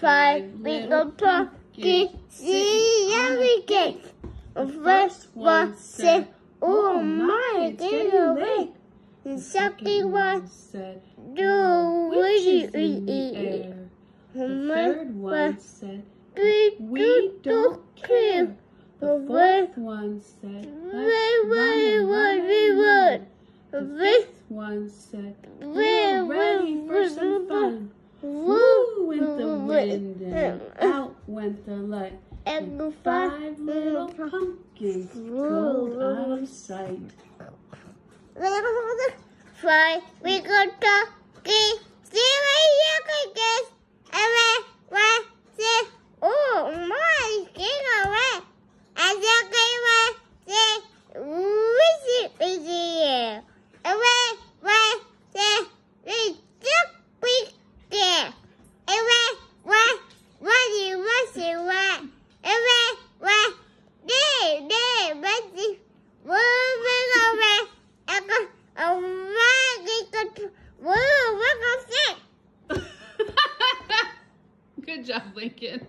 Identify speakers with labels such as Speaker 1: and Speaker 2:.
Speaker 1: five little pumpkins see every gate. The first one said, Oh my, get away. The second one
Speaker 2: said,
Speaker 1: we
Speaker 2: the
Speaker 1: eat? The
Speaker 2: The third one said,
Speaker 1: we
Speaker 2: don't care. The
Speaker 1: The
Speaker 2: fourth one said,
Speaker 1: We
Speaker 2: let's
Speaker 1: we
Speaker 2: run, run,
Speaker 1: we
Speaker 2: run. The fifth one said, we're ready for some fun. Woo went wind and out went the light.
Speaker 1: and the
Speaker 2: Five little pumpkins rolled out of sight.
Speaker 1: Five we go talking. See what you can get. Away, one, six. Oh my, get away. And the second one said, Wizzy, wizzy, yeah. Away, one, six. We took we there. Away, one, what do you want to want? Away, one, there, there, wizzy. Moving away. I go, oh my, get the, woo, we're going to sit.
Speaker 2: Good job, Lincoln.